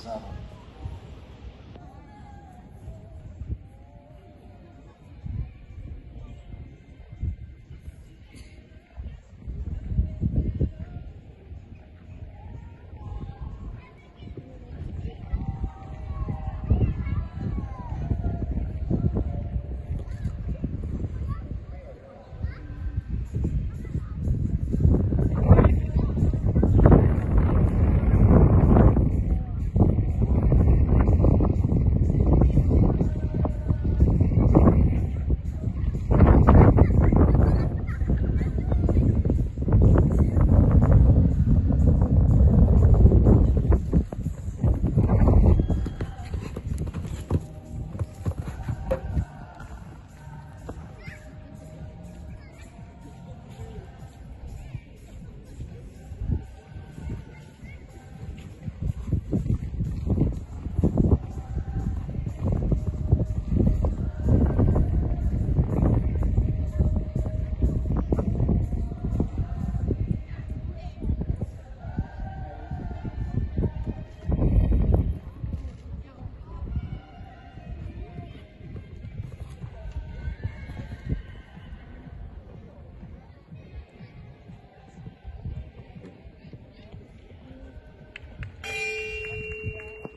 example.